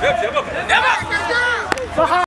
别别别别！